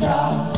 God.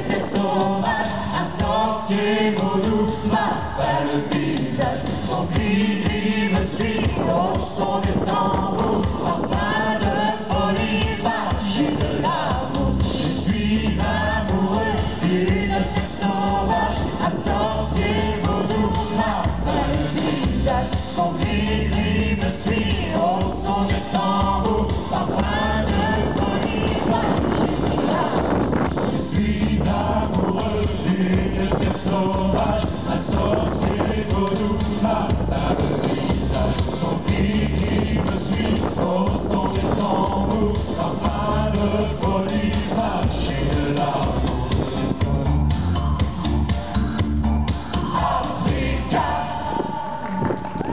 était sauvage, associez-vous m'a pas le visage, son pli lui me suit, au son du tambour, en fin de folie, va, j'ai de l'amour, je suis amoureux d'une tête sauvage, associez-vous m'a pas visage. people do.